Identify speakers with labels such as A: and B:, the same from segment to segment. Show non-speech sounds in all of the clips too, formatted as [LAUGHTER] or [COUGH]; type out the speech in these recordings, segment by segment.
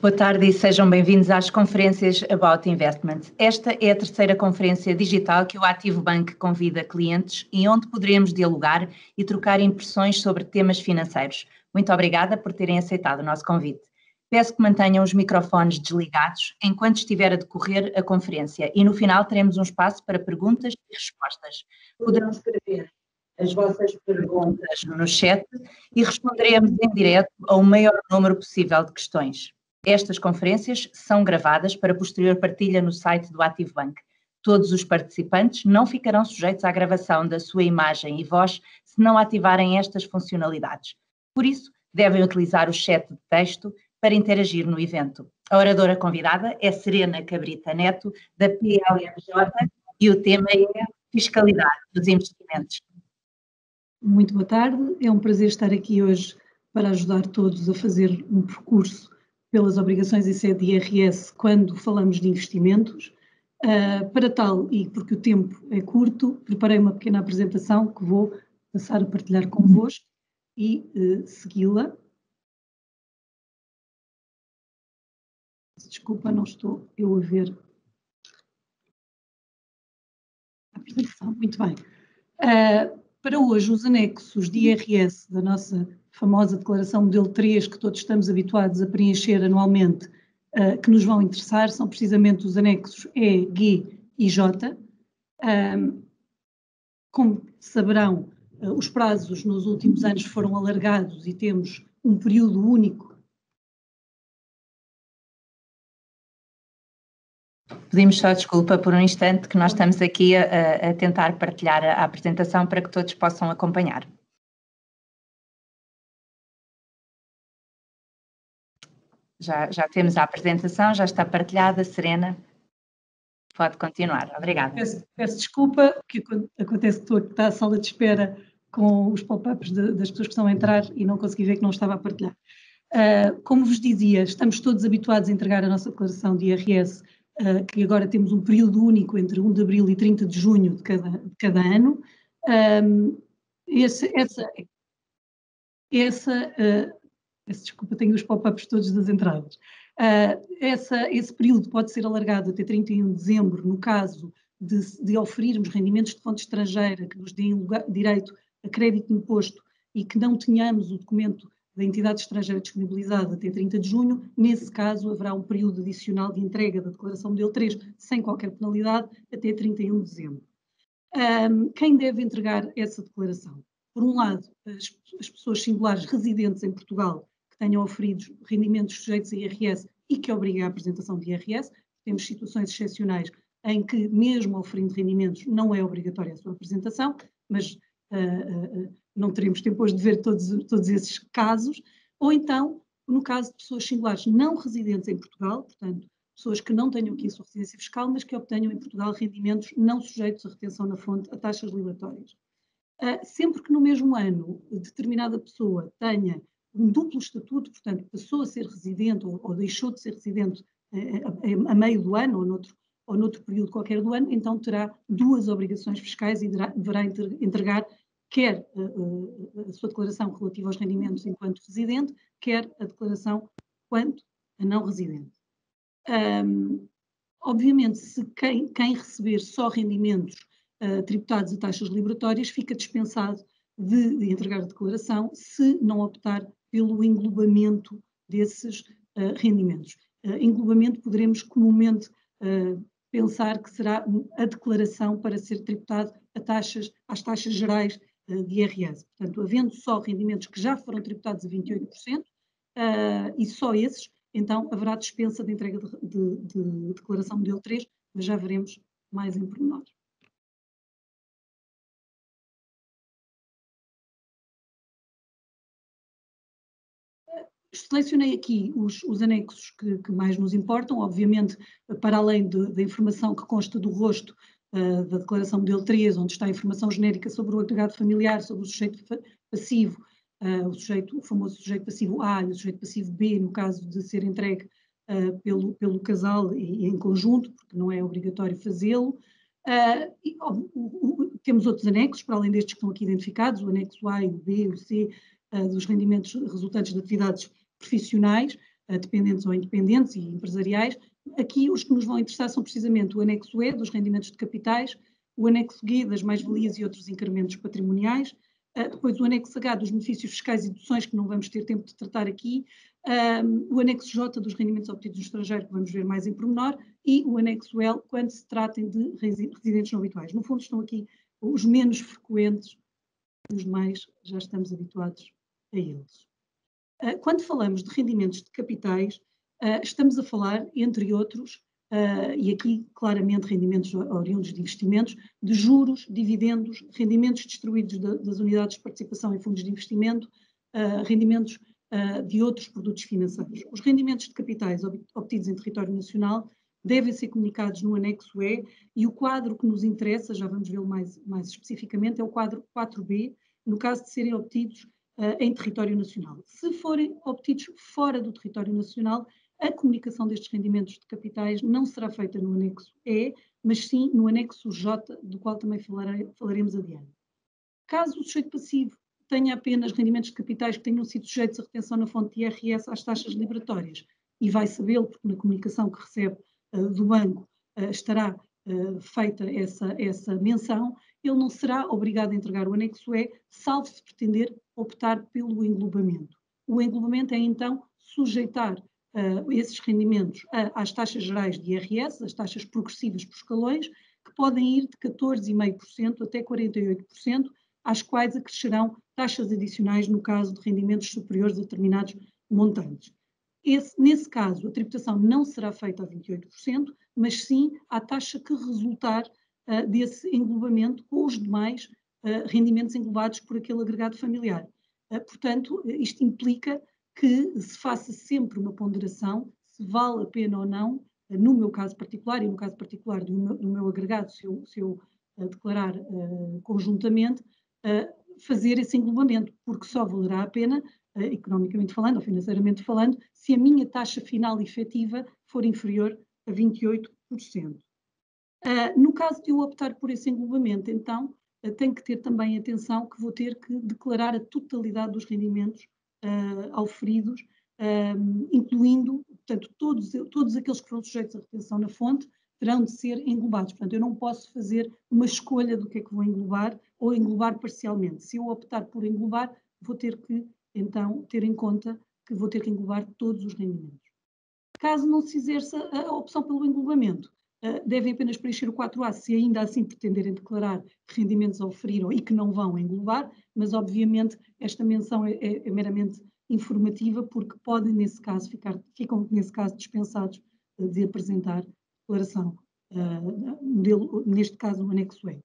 A: Boa tarde e sejam bem-vindos às conferências About Investment. Esta é a terceira conferência digital que o Ativo Bank convida clientes e onde poderemos dialogar e trocar impressões sobre temas financeiros. Muito obrigada por terem aceitado o nosso convite. Peço que mantenham os microfones desligados enquanto estiver a decorrer a conferência e no final teremos um espaço para perguntas e respostas. Poderão escrever as vossas perguntas no chat e responderemos em direto ao maior número possível de questões. Estas conferências são gravadas para posterior partilha no site do Ativo Bank. Todos os participantes não ficarão sujeitos à gravação da sua imagem e voz se não ativarem estas funcionalidades. Por isso, devem utilizar o chat de texto para interagir no evento. A oradora convidada é Serena Cabrita Neto, da PLMJ, e o tema é Fiscalidade dos Investimentos.
B: Muito boa tarde, é um prazer estar aqui hoje para ajudar todos a fazer um percurso pelas obrigações em sede de IRS quando falamos de investimentos. Uh, para tal, e porque o tempo é curto, preparei uma pequena apresentação que vou passar a partilhar convosco e uh, segui-la. Desculpa, não estou eu a ver apresentação. Muito bem. Uh, para hoje, os anexos de IRS da nossa famosa declaração modelo 3 que todos estamos habituados a preencher anualmente, uh, que nos vão interessar, são precisamente os anexos E, G e J. Como saberão, uh, os prazos nos últimos anos foram alargados e temos um período único
A: Pedimos só desculpa por um instante que nós estamos aqui a, a tentar partilhar a apresentação para que todos possam acompanhar. Já, já temos a apresentação, já está partilhada, Serena. Pode continuar, obrigada.
B: Peço, peço desculpa, que acontece que estou aqui, a sala de espera com os pop-ups das pessoas que estão a entrar e não consegui ver que não estava a partilhar. Uh, como vos dizia, estamos todos habituados a entregar a nossa declaração de IRS, uh, que agora temos um período único entre 1 de abril e 30 de junho de cada, de cada ano. Um, esse, essa, essa uh, Peço desculpa, tenho os pop-ups todos das entradas. Uh, essa, esse período pode ser alargado até 31 de dezembro, no caso de, de oferirmos rendimentos de fonte estrangeira que nos deem lugar, direito a crédito de imposto e que não tenhamos o documento da entidade estrangeira disponibilizado até 30 de junho, nesse caso haverá um período adicional de entrega da declaração modelo 3 sem qualquer penalidade até 31 de dezembro. Um, quem deve entregar essa declaração? Por um lado, as, as pessoas singulares residentes em Portugal tenham oferido rendimentos sujeitos a IRS e que obriguem à apresentação de IRS. Temos situações excepcionais em que, mesmo oferindo rendimentos, não é obrigatória a sua apresentação, mas uh, uh, não teremos tempo hoje de ver todos, todos esses casos. Ou então, no caso de pessoas singulares não residentes em Portugal, portanto, pessoas que não tenham aqui a sua residência fiscal, mas que obtenham em Portugal rendimentos não sujeitos à retenção na fonte a taxas liberatórias. Uh, sempre que no mesmo ano determinada pessoa tenha um duplo estatuto, portanto, passou a ser residente ou, ou deixou de ser residente eh, a, a, meio do ano ou noutro, ou noutro período qualquer do ano, então terá duas obrigações fiscais e deverá entregar quer a, eh, a, sua declaração relativa aos rendimentos enquanto residente, quer a declaração quanto a não residente. Um, obviamente, se quem, quem, receber só rendimentos uh, tributados a taxas liberatórias fica dispensado de entregar a declaração se não optar pelo englobamento desses uh, rendimentos. Uh, englobamento poderemos comumente uh, pensar que será a declaração para ser tributado a taxas, às taxas gerais de IRS. Portanto, havendo só rendimentos que já foram tributados a 28%, e só esses, então haverá dispensa de entrega de, de, de declaração modelo 3, mas já veremos mais em pormenor. Selecionei aqui os, os anexos que, que, mais nos importam, obviamente, para além da informação que consta do rosto uh, da declaração modelo 3, onde está a informação genérica sobre o agregado familiar, sobre o sujeito passivo, uh, o, sujeito, o famoso sujeito passivo A e o sujeito passivo B, no caso de ser entregue uh, pelo, pelo casal e, e, em conjunto, porque não é obrigatório fazê-lo. temos outros anexos, para além destes que estão aqui identificados, o anexo A, o B, o C, dos rendimentos resultantes de atividades profissionais, dependentes ou independentes e empresariais. Aqui os que nos vão interessar são precisamente o anexo E dos rendimentos de capitais, o anexo G das mais-valias e outros incrementos patrimoniais, depois o anexo H dos benefícios fiscais e deduções, que não vamos ter tempo de tratar aqui, um, o anexo J dos rendimentos obtidos no estrangeiro, que vamos ver mais em pormenor, e o anexo L quando se tratem de residentes não habituais. No fundo estão aqui os menos frequentes, os demais já estamos habituados a eles. Uh, quando falamos de rendimentos de capitais, uh, estamos a falar, entre outros, Uh, e aqui claramente rendimentos oriundos de investimentos, de juros, dividendos, rendimentos distribuídos das unidades de participação em fundos de investimento, rendimentos de outros produtos financeiros. Os rendimentos de capitais obtidos em território nacional devem ser comunicados no anexo E e o quadro que nos interessa, já vamos vê-lo mais, mais especificamente, é o quadro 4B, no caso de serem obtidos em território nacional. Se forem obtidos fora do território nacional, a comunicação destes rendimentos de capitais não será feita no anexo E, mas sim no anexo J, do qual também falarei, falaremos adiante. Caso o sujeito passivo tenha apenas rendimentos de capitais que tenham sido sujeitos à retenção na fonte de IRS às taxas liberatórias, e vai sabê-lo, porque na comunicação que recebe uh, do banco uh, estará uh, feita essa, essa menção, ele não será obrigado a entregar o anexo E, salvo se pretender optar pelo englobamento. O englobamento é então sujeitar uh, esses rendimentos às taxas gerais de IRS, as taxas progressivas por escalões, que podem ir de 14,5% até 48%, às quais acrescerão taxas adicionais no caso de rendimentos superiores a determinados montantes. Esse, nesse caso, a tributação não será feita a 28%, mas sim à taxa que resultar desse englobamento com os demais rendimentos englobados por aquele agregado familiar. Portanto, isto implica que se faça sempre uma ponderação se vale a pena ou não, no meu caso particular e no caso particular do meu, do meu agregado, se eu, se eu declarar conjuntamente, fazer esse englobamento, porque só valerá a pena, economicamente falando ou financeiramente falando, se a minha taxa final efetiva for inferior a 28%. No caso de eu optar por esse englobamento, então, tenho que ter também atenção que vou ter que declarar a totalidade dos rendimentos uh, auferidos, um, incluindo, portanto, todos, todos aqueles que foram sujeitos à retenção na fonte terão de ser englobados. Portanto, eu não posso fazer uma escolha do que é que vou englobar ou englobar parcialmente. Se eu optar por englobar, vou ter que, então, ter em conta que vou ter que englobar todos os rendimentos. Caso não se exerça a opção pelo englobamento, uh, devem apenas preencher o 4A se ainda assim pretenderem declarar que rendimentos oferiram e que não vão englobar, mas obviamente esta menção é, é, é meramente informativa porque podem nesse caso ficar, ficam nesse caso dispensados uh, de apresentar declaração, uh, neste caso o anexo E.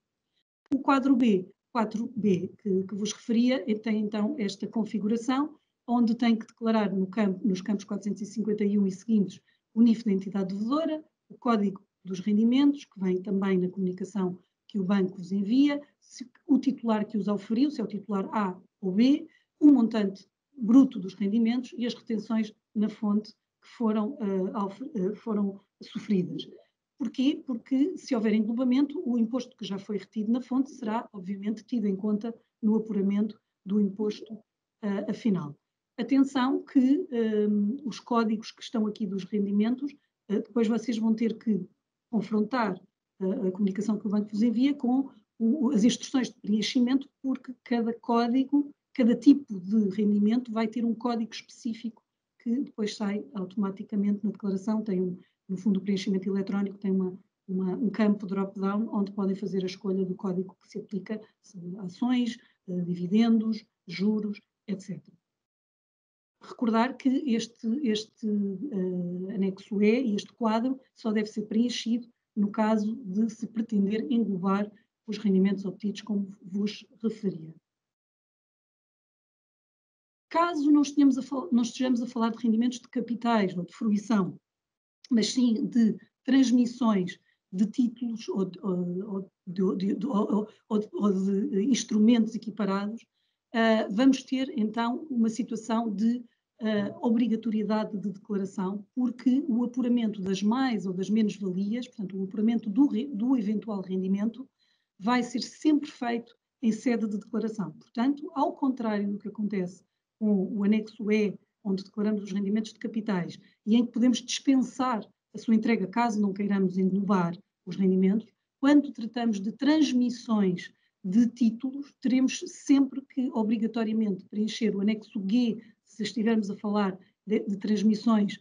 B: O quadro B, 4B que, que vos referia, tem então esta configuração, onde tem que declarar no campo, nos campos 451 e seguintes o NIF da entidade devedora, o código dos rendimentos, que vem também na comunicação que o banco vos envia, se, o titular que os oferiu, se é o titular A ou B, o montante bruto dos rendimentos e as retenções na fonte que foram, uh, uh, foram sofridas. Porquê? Porque se houver englobamento, o imposto que já foi retido na fonte será, obviamente, tido em conta no apuramento do imposto uh, afinal. Atenção que um, os códigos que estão aqui dos rendimentos, depois vocês vão ter que confrontar a, a comunicação que o banco vos envia com o, as instruções de preenchimento, porque cada código, cada tipo de rendimento vai ter um código específico que depois sai automaticamente na declaração, tem um, no fundo o preenchimento eletrónico tem uma, uma, um campo drop-down onde podem fazer a escolha do código que se aplica, ações, uh, dividendos, juros, etc. Recordar que este, este uh, anexo E e este quadro só deve ser preenchido no caso de se pretender englobar os rendimentos obtidos, como vos referia. Caso não estejamos, a, não estejamos a falar de rendimentos de capitais ou de fruição, mas sim de transmissões de títulos ou de, ou de, de, ou, ou de instrumentos equiparados, uh, vamos ter então uma situação de uh, obrigatoriedade de declaração, porque o apuramento das mais ou das menos-valias, portanto, o apuramento do, do eventual rendimento, vai ser sempre feito em sede de declaração. Portanto, ao contrário do que acontece com o anexo E onde declaramos os rendimentos de capitais e em que podemos dispensar a sua entrega caso não queiramos englobar os rendimentos, quando tratamos de transmissões de títulos, teremos sempre que, obrigatoriamente, preencher o anexo G, se estivermos a falar de, de transmissões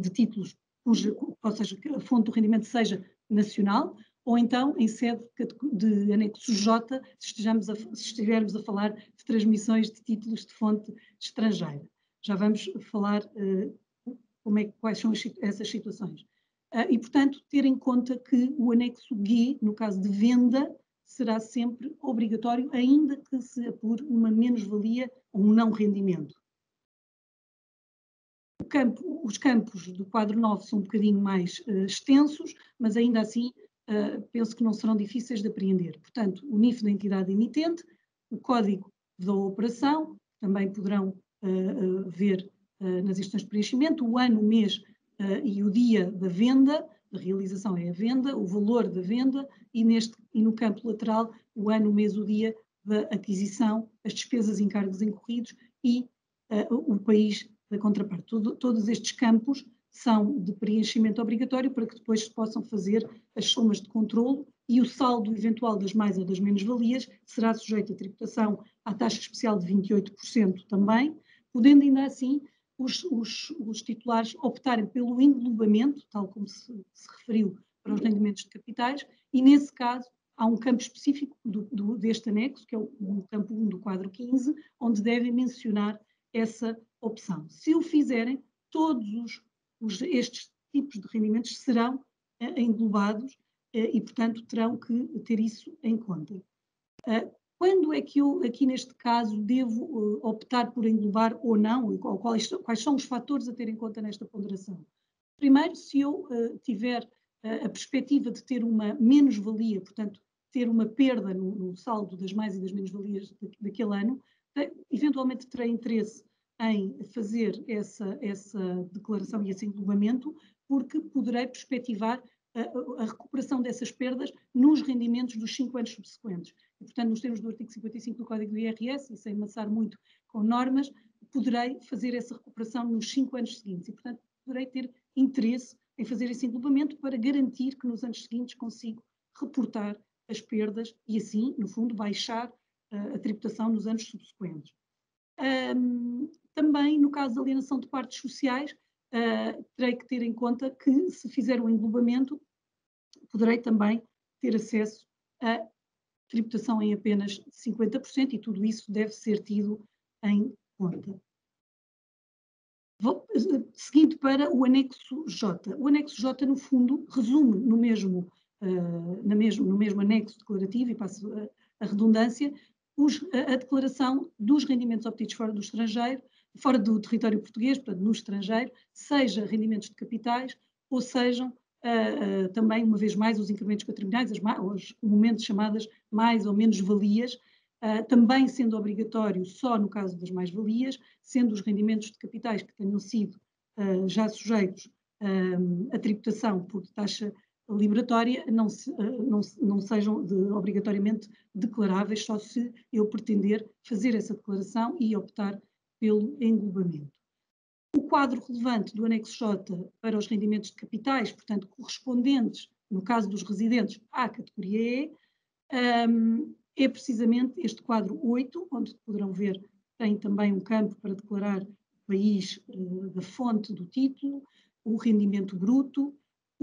B: de títulos, cuja, ou seja, que a fonte do rendimento seja nacional, ou então em sede de anexo J, se, a, se estivermos a falar de transmissões de títulos de fonte estrangeira. Já vamos falar uh, como é, quais são as, essas situações. Uh, e, portanto, ter em conta que o anexo G, no caso de venda, será sempre obrigatório, ainda que se apure uma menos-valia ou um não rendimento. Campo, os campos do quadro 9 são um bocadinho mais uh, extensos, mas ainda assim uh, penso que não serão difíceis de apreender. Portanto, o NIF da entidade emitente, o código da operação, também poderão uh, ver nas instruções de preenchimento, o ano, o mês e o dia da venda, da realização é a venda, o valor da venda e, neste, e no campo lateral o ano, o mês, o dia da aquisição, as despesas e encargos incorridos e o país da contraparte. Todo, todos estes campos são de preenchimento obrigatório para que depois se possam fazer as somas de controle e o saldo eventual das mais ou das menos-valias será sujeito à tributação à taxa especial de 28% também, podendo ainda assim os, os, os, titulares optarem pelo englobamento, tal como se, se, referiu para os rendimentos de capitais, e nesse caso há um campo específico do, do, deste anexo, que é o, o campo 1 do quadro 15, onde devem mencionar essa opção. Se o fizerem, todos os, os, estes tipos de rendimentos serão uh, englobados uh, e, portanto, terão que ter isso em conta. Uh, quando é que eu, aqui neste caso, devo optar por englobar ou não, e quais, quais, são os fatores a ter em conta nesta ponderação? Primeiro, se eu tiver a perspectiva de ter uma menos-valia, portanto, ter uma perda no, no, saldo das mais e das menos-valias daquele ano, eventualmente terei interesse em fazer essa, essa declaração e esse englobamento, porque poderei perspectivar a, recuperação dessas perdas nos rendimentos dos cinco anos subsequentes. E, portanto, nos termos do artigo 55 do Código do IRS, e sem amassar muito com normas, poderei fazer essa recuperação nos cinco anos seguintes. E, portanto, poderei ter interesse em fazer esse englobamento para garantir que nos anos seguintes consigo reportar as perdas e, assim, no fundo, baixar uh, a tributação nos anos subsequentes. Um, também, no caso da alienação de partes sociais, uh, terei que ter em conta que, se fizer o um englobamento, poderei também ter acesso a tributação em apenas 50% e tudo isso deve ser tido em conta. Vou, seguindo para o anexo J. O anexo J, no fundo, resume no mesmo, uh, na mesmo, no mesmo anexo declarativo, e passo a, a redundância, os, a, a, declaração dos rendimentos obtidos fora do estrangeiro, fora do território português, portanto, no estrangeiro, seja rendimentos de capitais ou sejam uh, uh, também, uma vez mais, os incrementos patrimoniais, as, as comumente chamadas mais ou menos valias, uh, também sendo obrigatório só no caso das mais-valias, sendo os rendimentos de capitais que tenham sido já sujeitos à tributação por taxa liberatória não, se, não, não sejam de, obrigatoriamente declaráveis, só se eu pretender fazer essa declaração e optar pelo englobamento. O quadro relevante do anexo J para os rendimentos de capitais, portanto, correspondentes, no caso dos residentes, à categoria E, um, é precisamente este quadro 8, onde poderão ver, tem também um campo para declarar o país uh, da fonte do título, o rendimento bruto,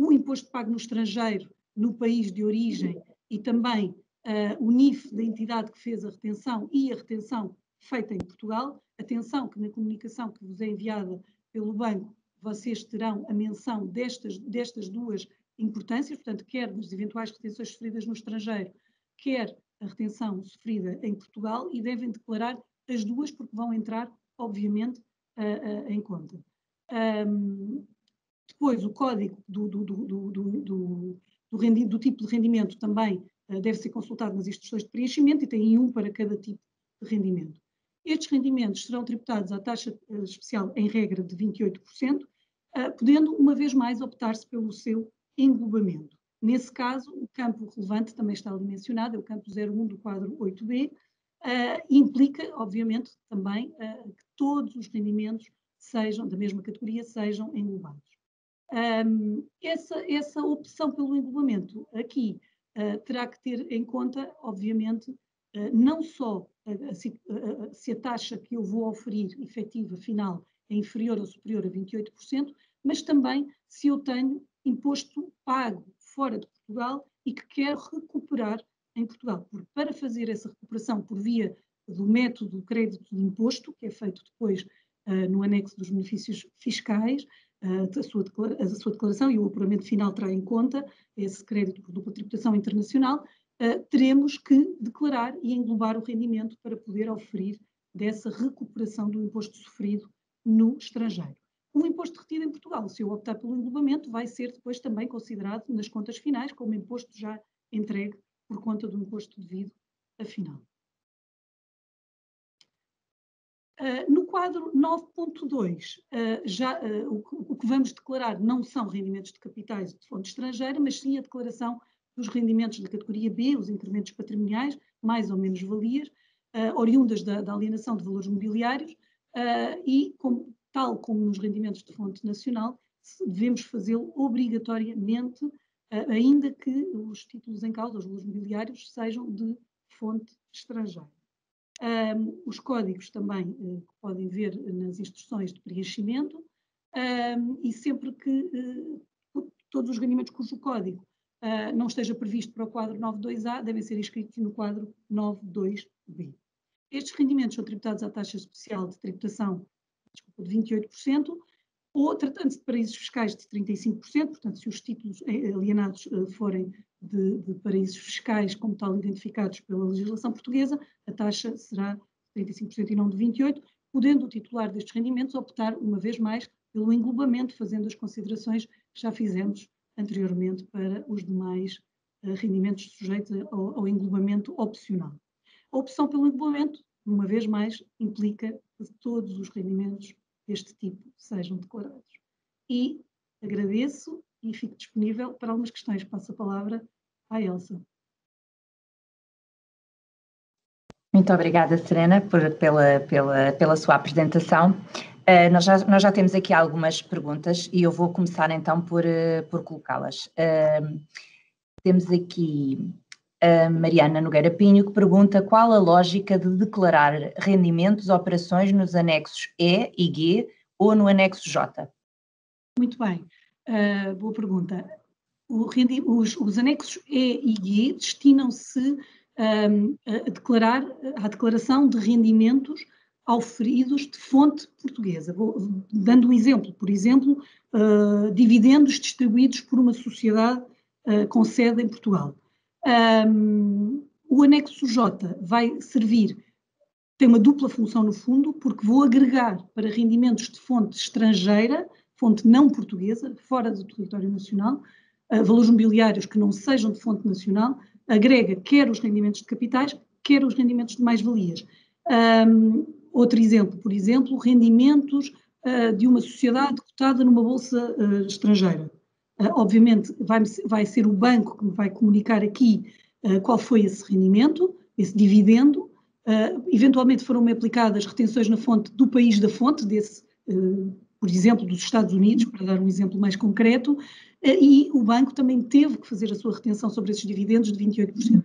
B: o imposto pago no estrangeiro, no país de origem e também uh, o NIF da entidade que fez a retenção e a retenção feita em Portugal. Atenção que na comunicação que vos é enviada pelo banco, vocês terão a menção destas, destas duas importâncias, portanto, quer das eventuais retenções sofridas no estrangeiro, quer a retenção sofrida em Portugal, e devem declarar as duas, porque vão entrar, obviamente, uh, uh, em conta. Um, depois, o código do, do, do, do, tipo de rendimento também uh, deve ser consultado nas instruções de preenchimento e tem um para cada tipo de rendimento. Estes rendimentos serão tributados à taxa eh, especial em regra de 28%, eh, podendo, uma vez mais, optar-se pelo seu englobamento. Nesse caso, o campo relevante também está ali mencionado, é o campo 01 do quadro 8B, uh, implica, obviamente, também uh, que todos os rendimentos sejam da mesma categoria, sejam englobados. Um, essa, essa opção pelo englobamento aqui uh, terá que ter em conta, obviamente, não só se, se a taxa que eu vou oferir efetiva final é inferior ou superior a 28%, mas também se eu tenho imposto pago fora de Portugal e que quero recuperar em Portugal. Porque para fazer essa recuperação por via do método crédito de imposto, que é feito depois uh, no anexo dos benefícios fiscais, uh, a, sua a, sua declaração e o apuramento final terá em conta esse crédito por dupla tributação internacional, uh, teremos que declarar e englobar o rendimento para poder oferir dessa recuperação do imposto sofrido no estrangeiro. O imposto retido em Portugal, se eu optar pelo englobamento, vai ser depois também considerado nas contas finais como imposto já entregue por conta do imposto devido afinal. Uh, no quadro 9.2, uh, já uh, o, o, que vamos declarar não são rendimentos de capitais de fonte estrangeira, mas sim a declaração dos rendimentos da categoria B, os incrementos patrimoniais, mais ou menos valias, oriundas da, da, alienação de valores mobiliários, e tal como nos rendimentos de fonte nacional, devemos fazê-lo obrigatoriamente ainda que os títulos em causa, os valores mobiliários, sejam de fonte estrangeira. Um, os códigos também uh, podem ver nas instruções de preenchimento um, e sempre que uh, todos os rendimentos cujo código uh, não esteja previsto para o quadro 92A devem ser inscritos no quadro 92B. Estes rendimentos são tributados à taxa especial de tributação desculpa, de 28%, ou tratando-se de paraísos fiscais de 35%, portanto, se os títulos eh, alienados forem de, de, paraísos fiscais como tal identificados pela legislação portuguesa, a taxa será de 35% e não de 28%, podendo o titular destes rendimentos optar, uma vez mais, pelo englobamento, fazendo as considerações que já fizemos anteriormente para os demais uh, rendimentos sujeitos ao, ao englobamento opcional. A opção pelo englobamento, uma vez mais, implica que todos os rendimentos deste tipo sejam declarados. E agradeço e fico disponível para algumas questões. Passo a palavra à Elsa.
A: Muito obrigada, Serena, por, pela, pela, pela sua apresentação. Uh, nós, já, nós já temos aqui algumas perguntas e eu vou começar então por, uh, por colocá-las. Uh, temos aqui a Mariana Nogueira Pinho que pergunta qual a lógica de declarar rendimentos operações nos anexos E e G ou no anexo J?
B: Muito bem, uh, boa pergunta. Os, os, anexos E e G destinam-se um, a declarar a declaração de rendimentos auferidos de fonte portuguesa. Vou, dando um exemplo, por exemplo, uh, dividendos distribuídos por uma sociedade uh, com sede em Portugal. Um, o anexo J vai servir, tem uma dupla função no fundo, porque vou agregar para rendimentos de fonte estrangeira, fonte não portuguesa, fora do território nacional, uh, valores mobiliários que não sejam de fonte nacional, agrega quer os rendimentos de capitais, quer os rendimentos de mais-valias. Um, outro exemplo, por exemplo, rendimentos uh, de uma sociedade cotada numa bolsa uh, estrangeira. Uh, obviamente, vai, vai, ser o banco que me vai comunicar aqui qual foi esse rendimento, esse dividendo. Eventualmente foram-me aplicadas retenções na fonte do país da fonte, desse, por exemplo, dos Estados Unidos, para dar um exemplo mais concreto, e o banco também teve que fazer a sua retenção sobre esses dividendos de 28%.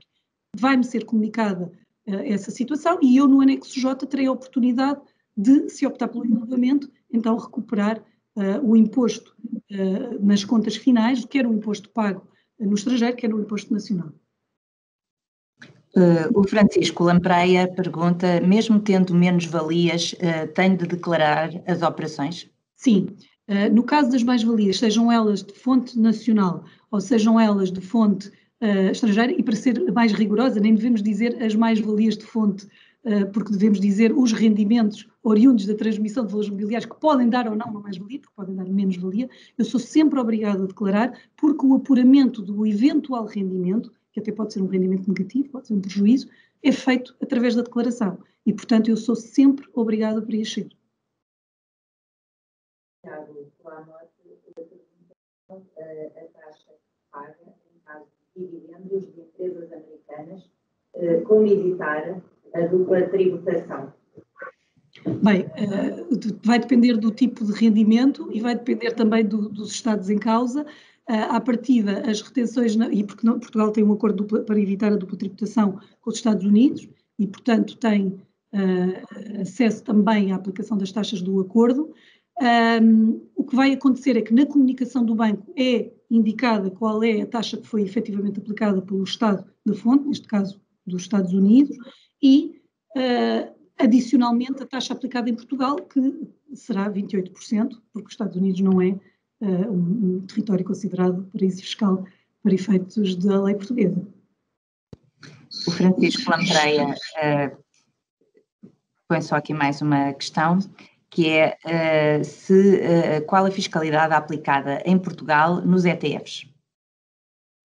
B: Vai-me ser comunicada essa situação e eu, no anexo J, terei a oportunidade de, se optar pelo englobamento, então recuperar uh, o imposto uh, nas contas finais, quer o imposto pago no estrangeiro, quer o imposto nacional.
A: Uh, o Francisco Lampreia pergunta: mesmo tendo menos valias, uh, tenho de declarar as operações?
B: Sim. Uh, no caso das mais-valias, sejam elas de fonte nacional ou sejam elas de fonte estrangeira, e para ser mais rigorosa, nem devemos dizer as mais-valias de fonte eh, porque devemos dizer os rendimentos oriundos da transmissão de valores mobiliários que podem dar ou não uma mais-valia, porque podem dar menos valia, eu sou sempre obrigado a declarar, porque o apuramento do eventual rendimento, que até pode ser um rendimento negativo, pode ser um prejuízo, é feito através da declaração. E, portanto, eu sou sempre obrigado a preencher.
C: Tiago, a taxa paga em caso de dividendos de empresas americanas, como editar a dupla tributação?
B: Bem, uh, vai depender do tipo de rendimento e vai depender também do, dos estados em causa. Uh, à partida, as retenções, e porque não, Portugal tem um acordo para evitar a dupla tributação com os Estados Unidos e, portanto, tem uh, acesso também à aplicação das taxas do acordo. Um, o que vai acontecer é que na comunicação do banco é indicada qual é a taxa que foi efetivamente aplicada pelo Estado da fonte, neste caso dos Estados Unidos, e uh, adicionalmente a taxa aplicada em Portugal, que será 28%, porque os Estados Unidos não é uh, um, um, território considerado paraíso fiscal para efeitos da lei portuguesa.
A: O Francisco Lampreia uh, põe só aqui mais uma questão, que é uh, se, qual a fiscalidade aplicada em Portugal nos ETFs?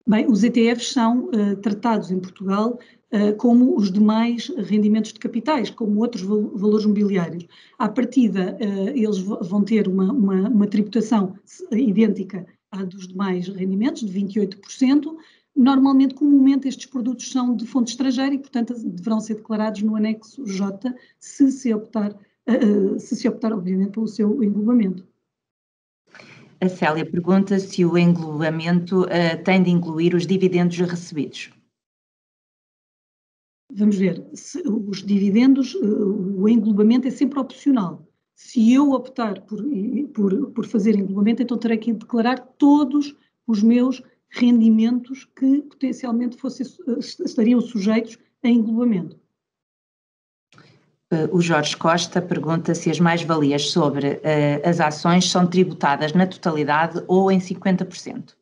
B: Bem, os ETFs são tratados em Portugal como os demais rendimentos de capitais, como outros valores mobiliários. À partida, eles vão ter uma, uma, uma tributação idêntica à dos demais rendimentos, de 28%. Normalmente, comumente, estes produtos são de fonte estrangeira e, portanto, deverão ser declarados no anexo J, se se optar, se se optar obviamente, pelo seu englobamento.
A: A Célia pergunta se o englobamento uh, tem de incluir os dividendos recebidos.
B: Vamos ver, os dividendos, eh, o englobamento é sempre opcional. Se eu optar por, por, por fazer englobamento, então terei que declarar todos os meus rendimentos que potencialmente fossem, eh, estariam sujeitos a englobamento.
A: O Jorge Costa pergunta se as mais-valias sobre uh, as ações são tributadas na totalidade ou em 50%.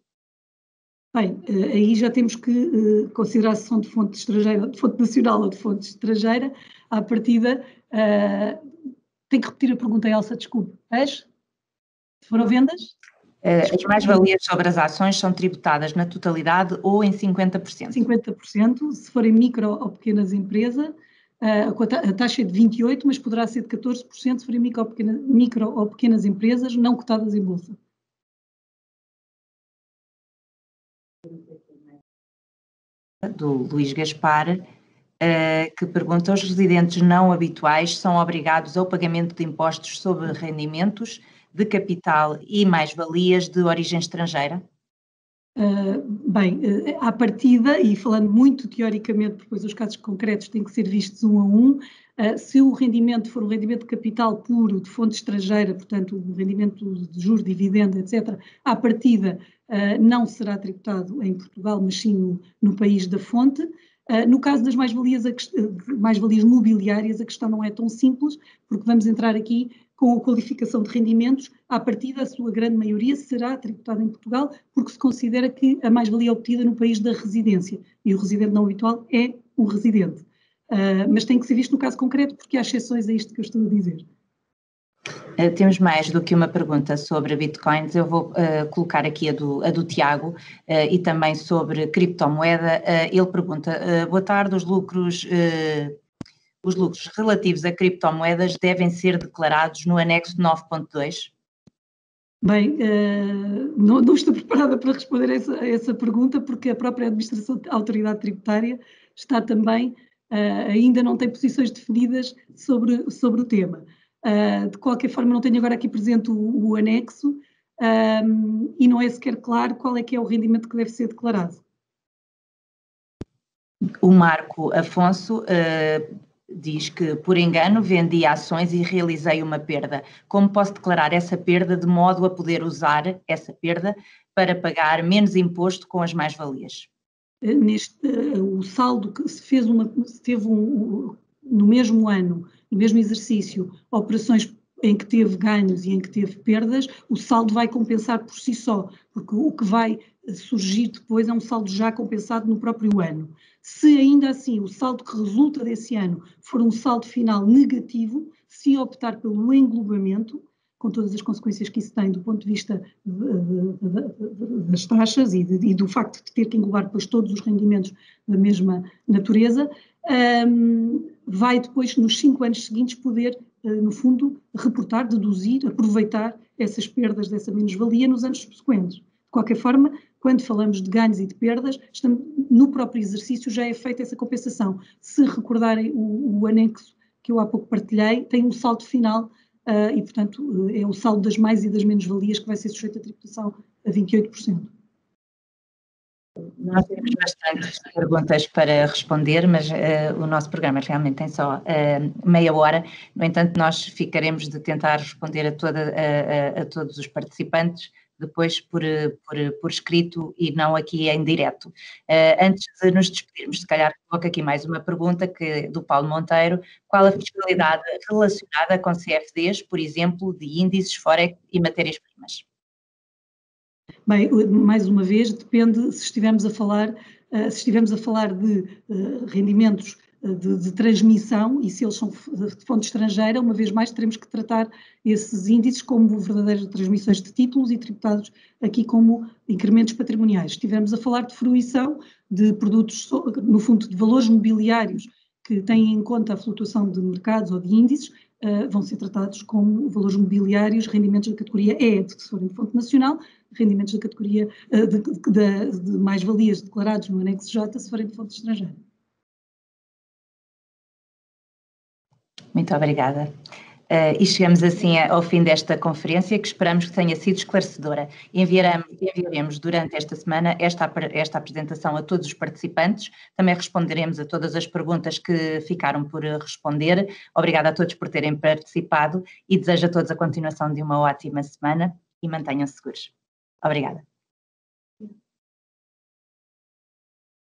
B: Bem, eh, aí já temos que uh, considerar se são de fonte estrangeira, de fonte nacional ou de fonte estrangeira. À partida, uh, tem que repetir a pergunta, Elsa, desculpe. As? Foram vendas?
A: As mais-valias sobre as ações são tributadas na totalidade ou em 50%?
B: 50%. Se forem micro ou pequenas empresas, a taxa é de 28%, mas poderá ser de 14% se forem micro micro ou pequenas empresas não cotadas em bolsa.
A: do Luís Gaspar, uh, que pergunta: os residentes não habituais são obrigados ao pagamento de impostos sobre rendimentos de capital e mais-valias de origem estrangeira?
B: Uh, bem, uh, à partida, e falando muito teoricamente, depois os casos concretos têm que ser vistos um a um, uh, se o rendimento for um rendimento de capital puro, de fonte estrangeira, portanto, um rendimento de juros, dividendo, etc., à partida uh, não será tributado em Portugal, mas sim no, no país da fonte. No caso das mais-valias mais mobiliárias, a questão não é tão simples, porque vamos entrar aqui com a qualificação de rendimentos, à partida, a sua grande maioria será tributada em Portugal, porque se considera que a mais-valia é obtida no país da residência, e o residente não habitual é o residente. Uh, mas tem que ser visto no caso concreto, porque há exceções a isto que eu estou a dizer.
A: Uh, temos mais do que uma pergunta sobre bitcoins. Eu vou uh, colocar aqui a do, a do Tiago uh, e também sobre criptomoeda. ele pergunta: boa tarde, os lucros. Os lucros relativos a criptomoedas devem ser declarados no anexo 9.2?
B: Bem, não, não, estou [LAUGHS] preparada para responder a essa, pergunta, porque a própria Administração, a Autoridade Tributária, está também, ainda não tem posições definidas sobre, sobre o tema. Uh, de qualquer forma, não tenho agora aqui presente o, o anexo um, e não é sequer claro qual é que é o rendimento que deve ser declarado.
A: O Marco Afonso uh, diz que, por engano, vendi ações e realizei uma perda. Como posso declarar essa perda de modo a poder usar essa perda para pagar menos imposto com as mais-valias?
B: Neste, uh, o saldo que se fez uma, se teve um, no mesmo ano no mesmo exercício, operações em que teve ganhos e em que teve perdas, o saldo vai compensar por si só, porque o que vai surgir depois é um saldo já compensado no próprio ano. Se ainda assim o saldo que resulta desse ano for um saldo final negativo, se optar pelo englobamento, com todas as consequências que isso tem do ponto de vista das taxas e, e, do facto de ter que englobar depois todos os rendimentos da mesma natureza, um, vai depois, nos cinco anos seguintes, poder, uh, no fundo, reportar, deduzir, aproveitar essas perdas dessa menos-valia nos anos subsequentes. De qualquer forma, quando falamos de ganhos e de perdas, estamos, no próprio exercício já é feita essa compensação. Se recordarem o, o anexo que eu há pouco partilhei, tem um saldo final uh, e, portanto, uh, é o saldo das mais e das menos-valias que vai ser sujeito à tributação a 28%.
A: Nós temos bastantes perguntas para responder, mas uh, o nosso programa realmente tem só uh, meia hora. No entanto, nós ficaremos de tentar responder a, toda, a, a, a todos os participantes depois por, por, por, escrito e não aqui em direto. Uh, antes de nos despedirmos, se calhar coloco aqui mais uma pergunta que, do Paulo Monteiro. Qual a fiscalidade relacionada com CFDs, por exemplo, de índices, forex e matérias-primas?
B: Bem, mais uma vez, depende se estivermos a falar, uh, se estivermos a falar de uh, rendimentos de, de, transmissão e se eles são de fonte estrangeira, uma vez mais teremos que tratar esses índices como verdadeiras transmissões de títulos e tributados aqui como incrementos patrimoniais. Estivemos a falar de fruição de produtos, no fundo, de valores mobiliários que têm em conta a flutuação de mercados ou de índices, uh, vão ser tratados como valores mobiliários, rendimentos da categoria E, se forem de fonte nacional, rendimentos da categoria uh, de, de, de mais-valias declarados no anexo J, se forem de fonte estrangeira.
A: Muito obrigada. Uh, e chegamos assim ao fim desta conferência, que esperamos que tenha sido esclarecedora. Enviaremos, enviaremos durante esta semana esta, esta apresentação a todos os participantes, também responderemos a todas as perguntas que ficaram por responder. Obrigada a todos por terem participado e desejo a todos a continuação de uma ótima semana e mantenham-se seguros. Obrigada.